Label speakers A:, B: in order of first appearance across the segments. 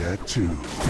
A: That too.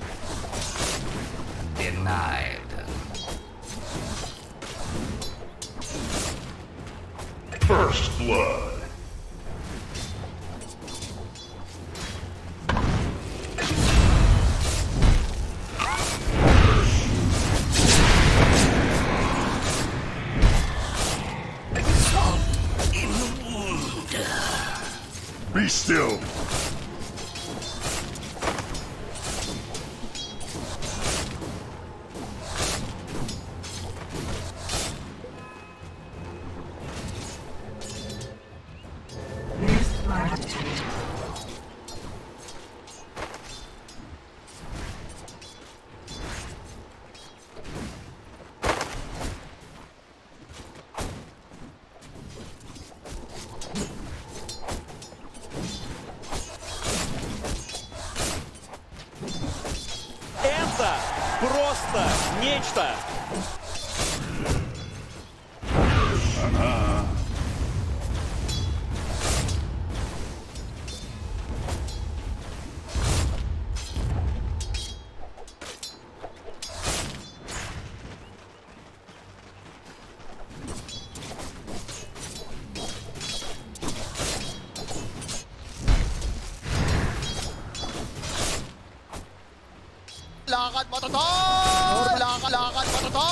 B: Lakad mo to, tol! Lakad, lakad mo!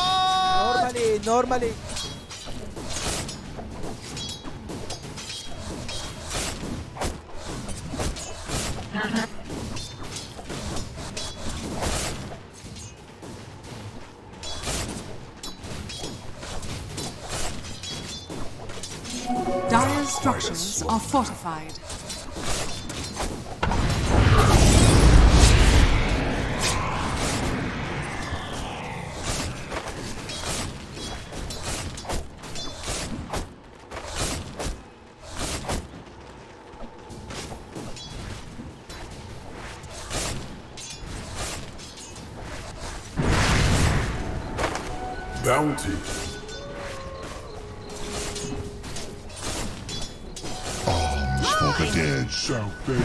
C: Normally, normally.
D: Dire's structures are fortified.
A: Bounty. Alms um, for the dead. Salvation.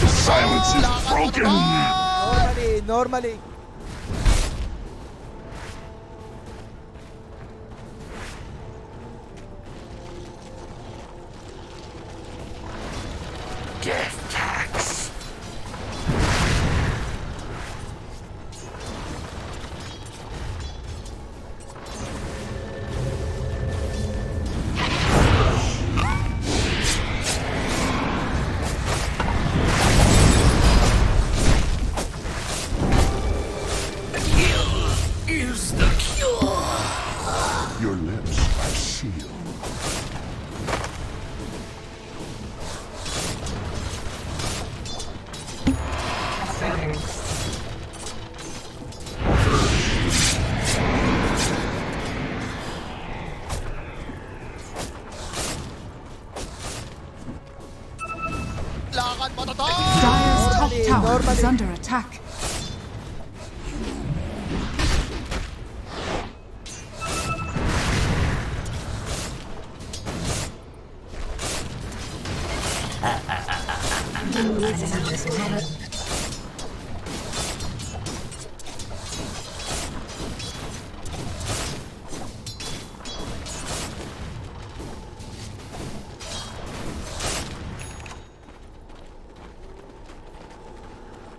A: The silence is broken.
B: Normally, normally.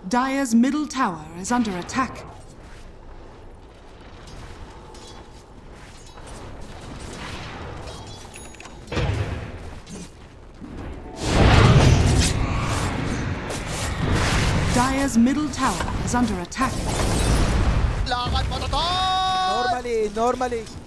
D: Dire's middle tower is under attack. Dire's middle tower is under attack.
B: Normally, normally.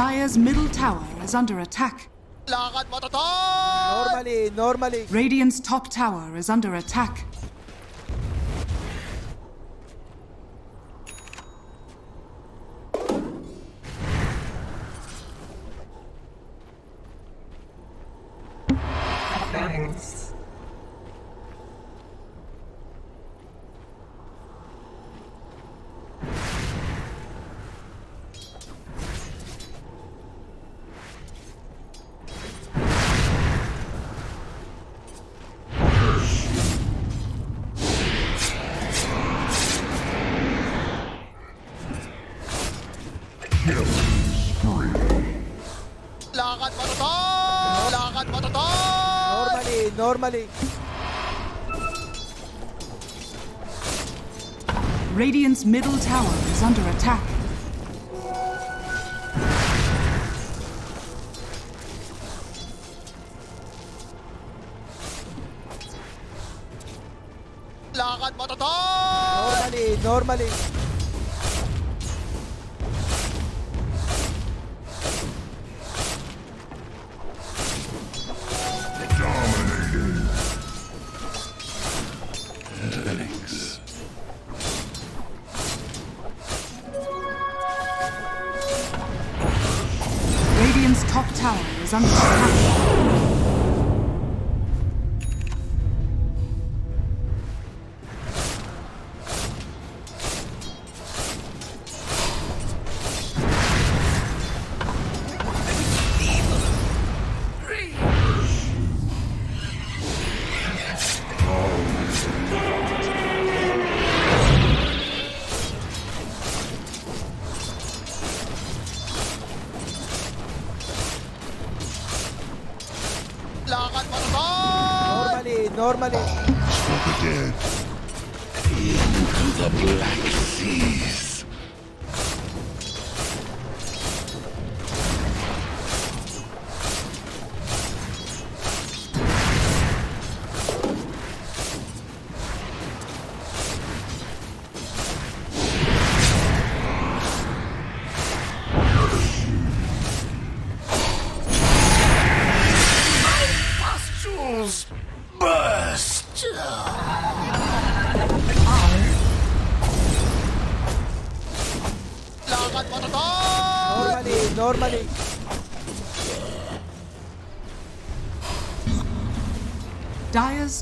D: Dire's middle tower is under attack.
B: Normally, normally.
D: Radiant's top tower is under attack.
B: Normally.
D: Radiant's middle tower is under attack.
B: Lakad mo to! Normally, normally.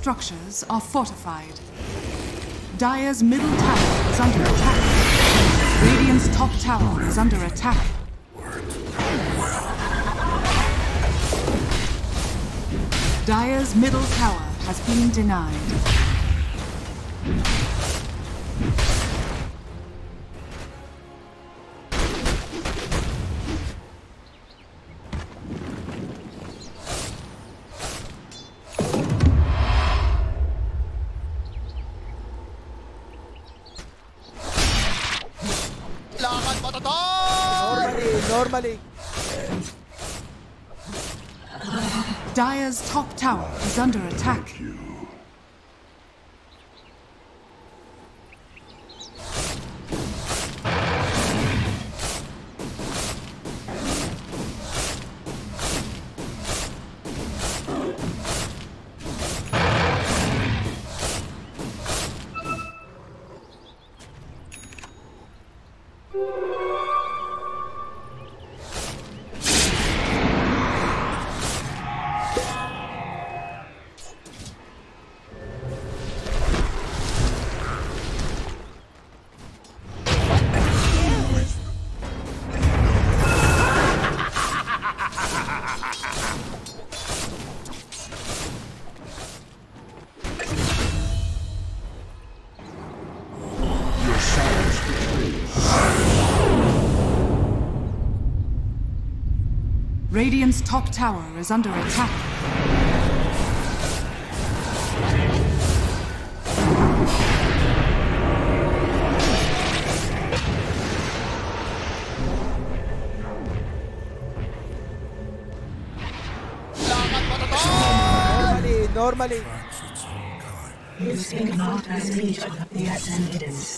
D: Structures are fortified. Dire's middle tower is under attack. Radiant's top tower is under attack. Dire's middle tower has been denied. Radiant's top tower is under attack.
A: Normally, normally.
E: You speak not as legion of the Ascendants.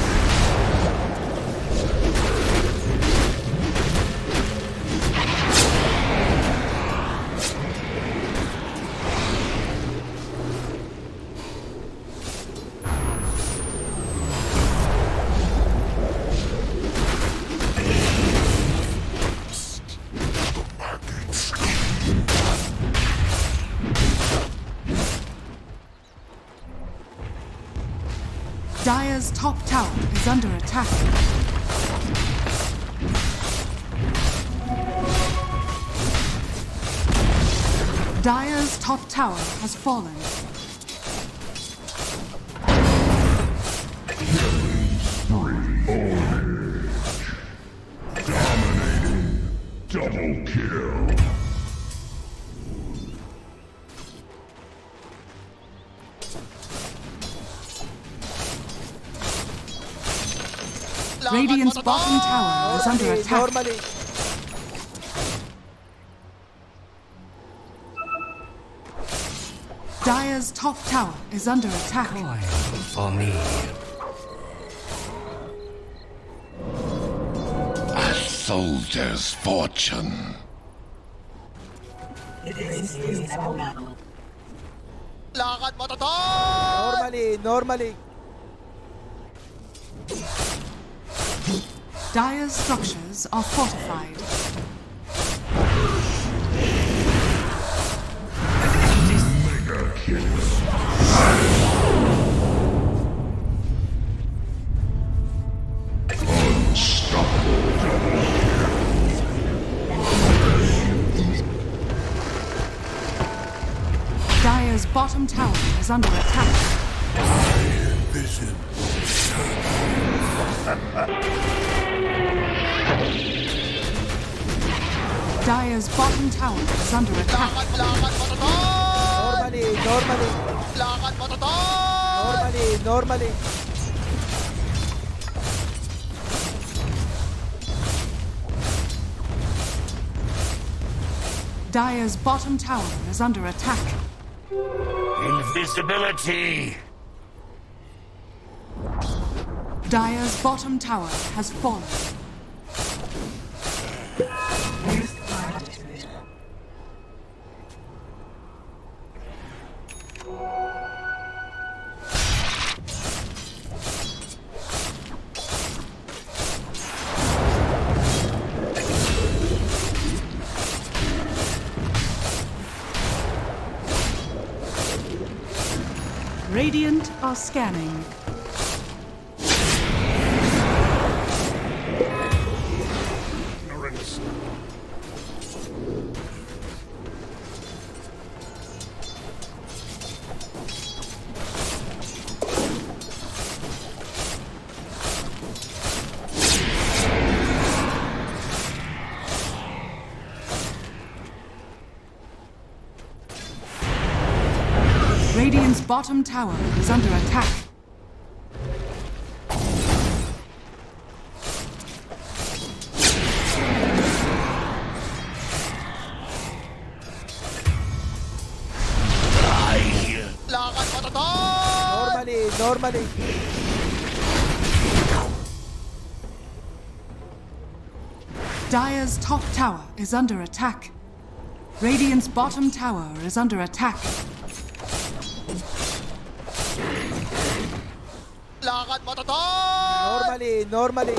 D: Tower is under attack. Dire's top tower has fallen.
F: Lakad
D: Radiant's bottom tower oh, is under attack.
A: normally.
D: Dire's top tower is under attack.
B: Toil for me.
C: A soldier's fortune.
G: This is abnormal.
B: Lakad mo, Totol!
C: Normally, normally.
D: Dire's structures are fortified.
A: Unstoppable
D: bottom tower is under attack. Dire's bottom tower is under attack.
B: Lakad, lakad mo, Totol!
C: Normally, normally.
B: Lakad mo, Totol!
C: Normally, normally.
D: Dire's bottom tower is under attack.
H: Invisibility!
D: Dire's bottom tower has fallen. Radiant are scanning. Bottom tower is under attack.
B: Lakad mo, Totol!
C: Normally, normally.
D: Dire's top tower is under attack. Radiant's bottom tower is under attack.
B: Lakad mo, Totol!
C: Normally, normally.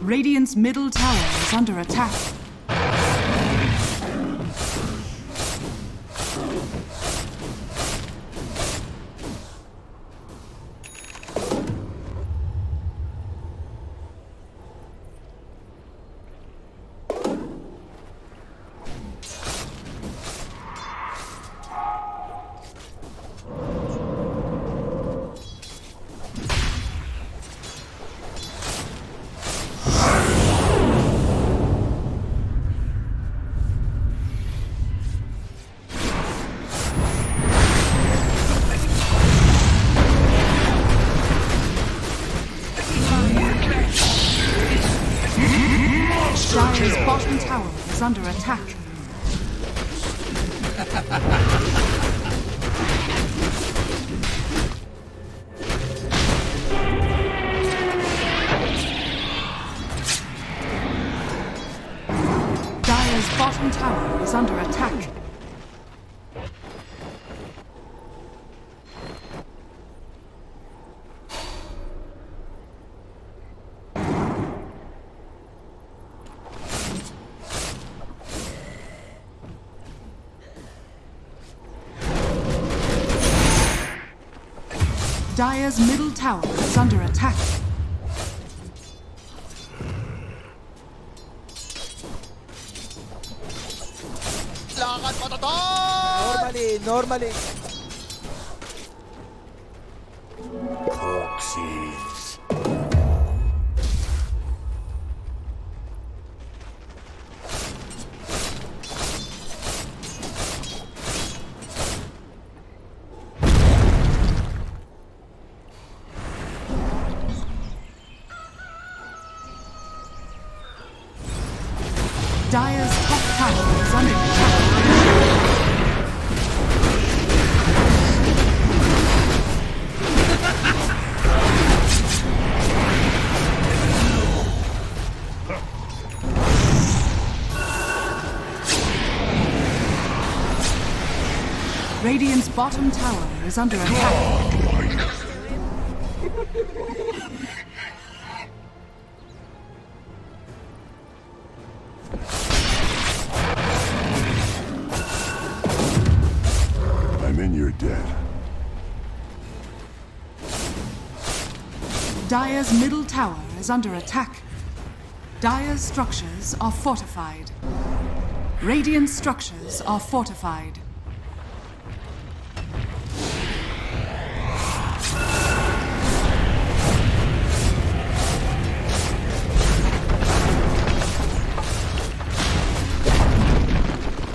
D: Radiant's middle tower is under attack. Dire's middle tower is under attack.
B: Lakad mo,
C: Normally, normally.
A: Corpses.
D: Bottom tower is under attack.
A: I'm in your debt.
D: Dire's middle tower is under attack. Dire's structures are fortified. Radiant structures are fortified.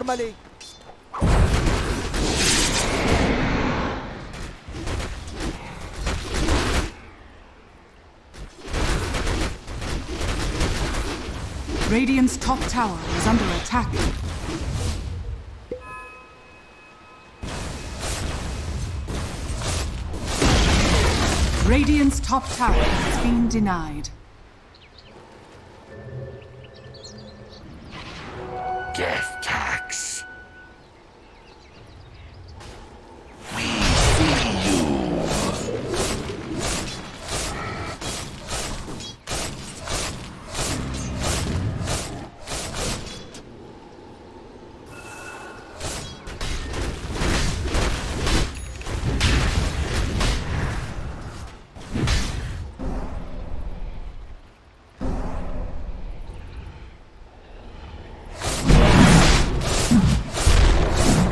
C: Normally.
D: Radiant's top tower is under attack. Radiant's top tower has been denied.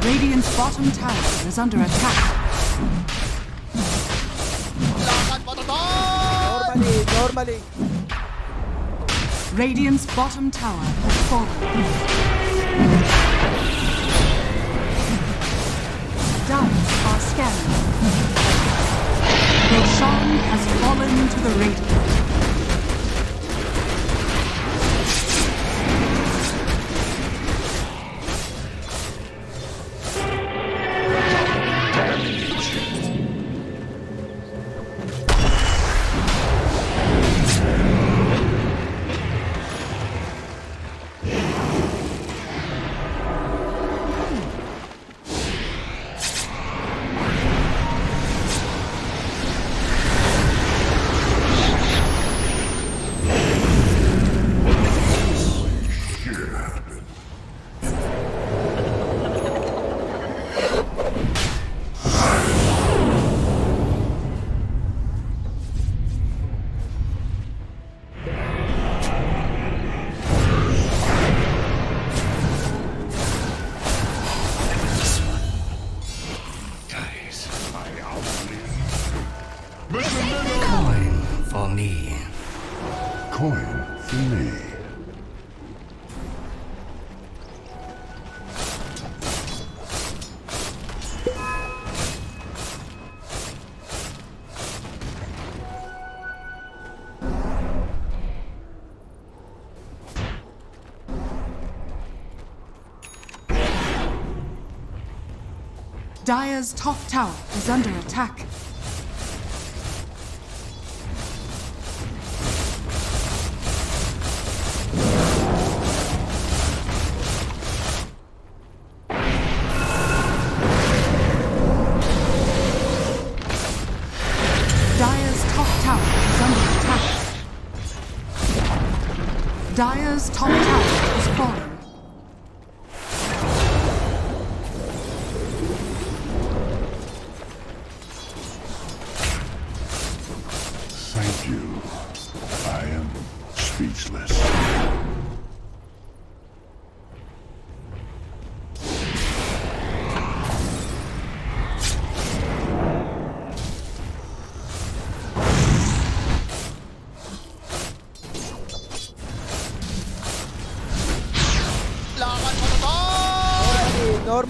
D: Radiant's bottom tower is under attack.
B: Lakad mo, Toton!
C: Normally, normally.
D: Radiant's bottom tower has fallen. Dice are scanning. Roshan has fallen to the Radiant.
H: coin for me.
A: Dire's top tower is under attack.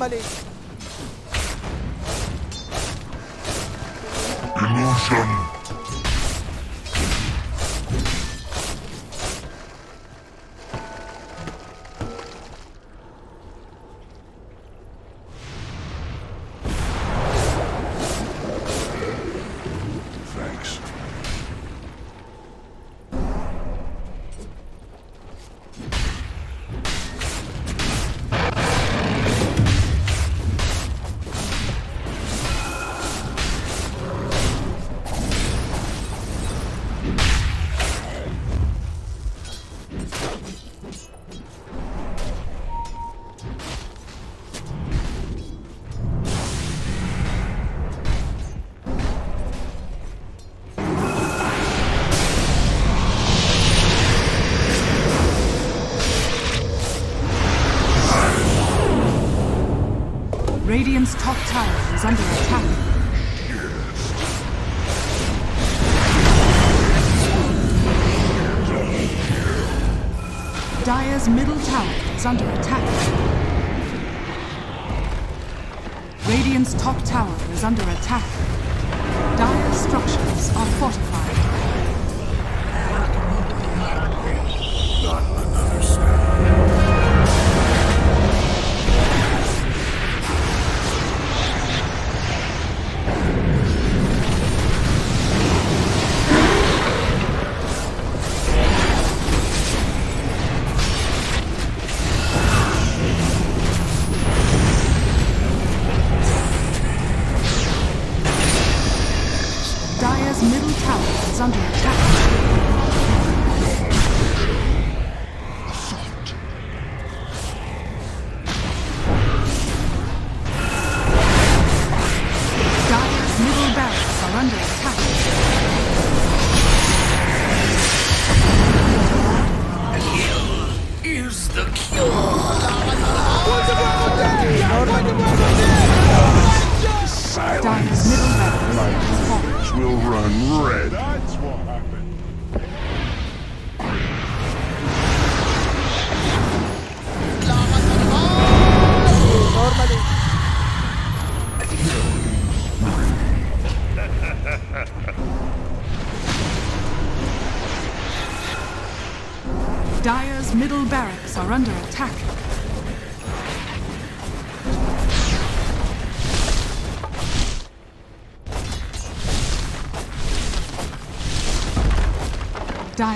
I: Valley.
D: Illusion.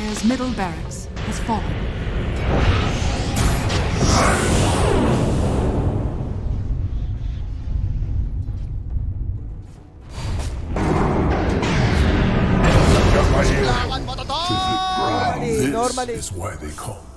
A: Empire's middle barracks has fallen.
I: Normally.
D: This is why they call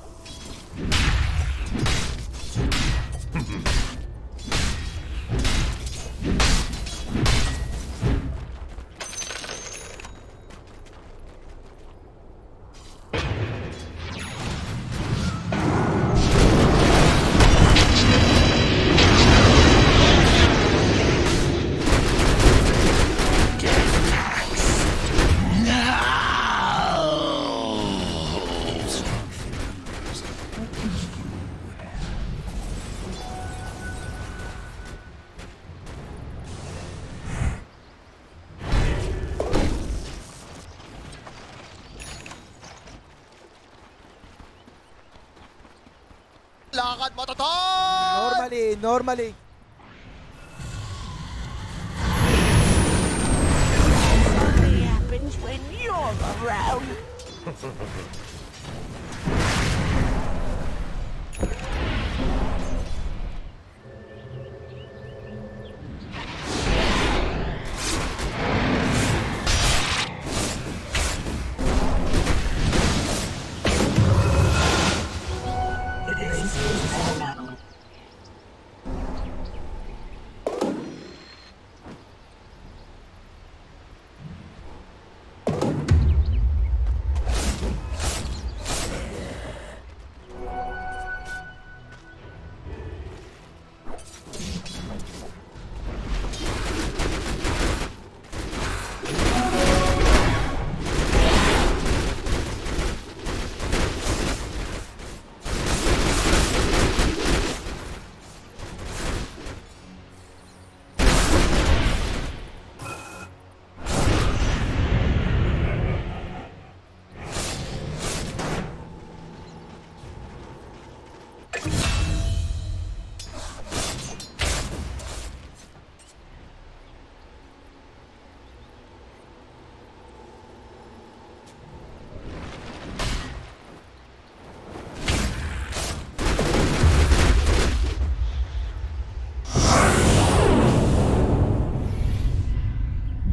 I: normally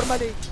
C: normally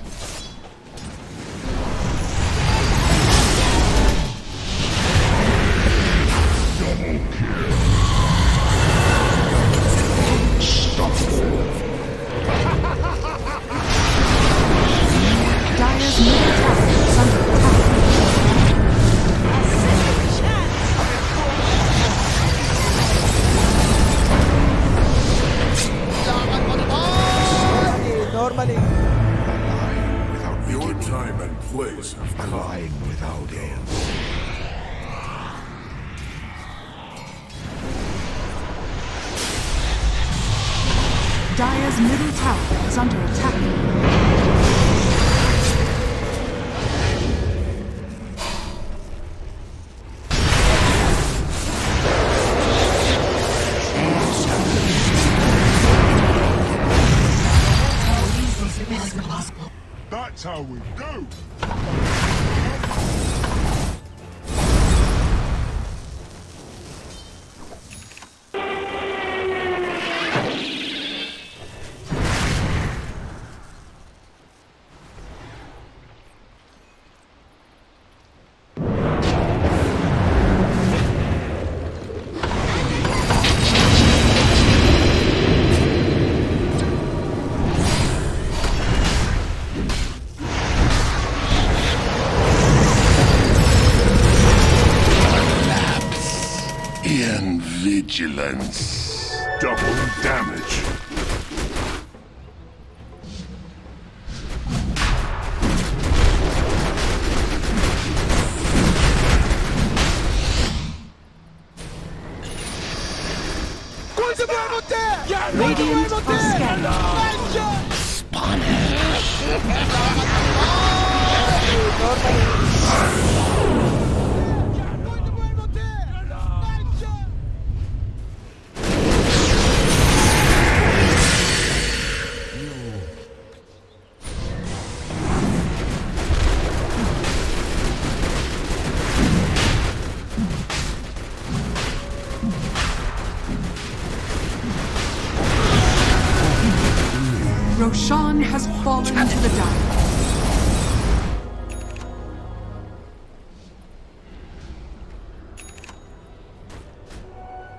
D: into the
J: dark.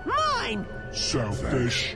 D: Mine! Selfish.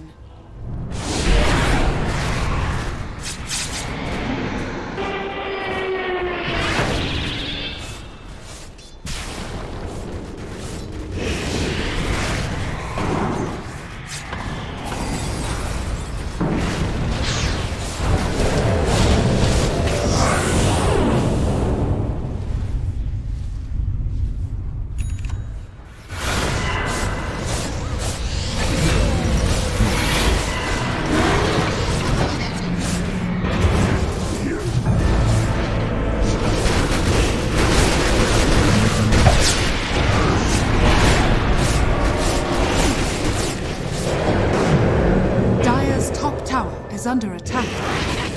C: is under attack.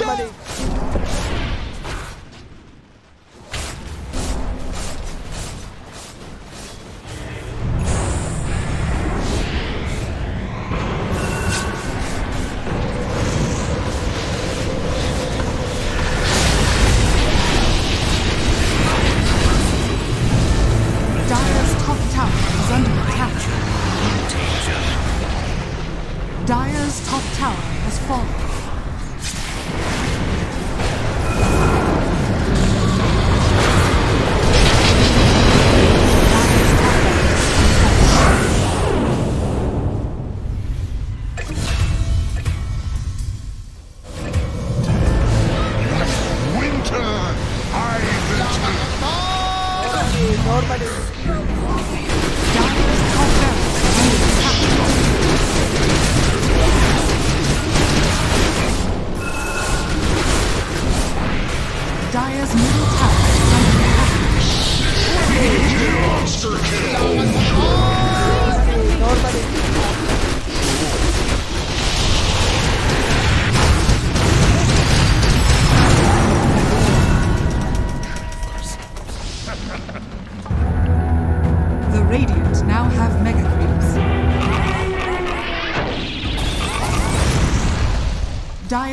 K: normally.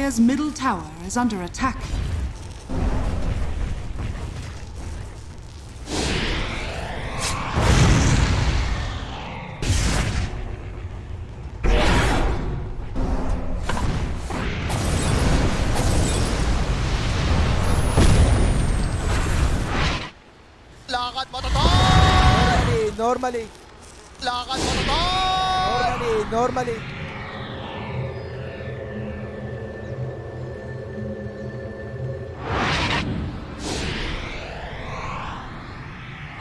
D: Dire's middle tower is under attack.
B: Lakad mo totoo!
C: Normally. Normally.
B: Lakad mo totoo!
C: Normally. Normally.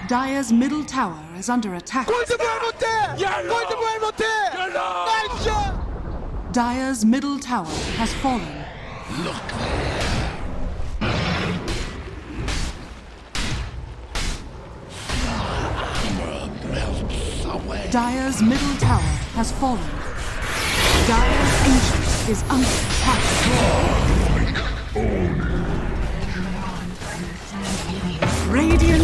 D: Dire's middle tower is under attack. Dire's middle tower has fallen.
H: away.
D: Dire's middle tower has fallen. Dire's ancient is under attack. Radiant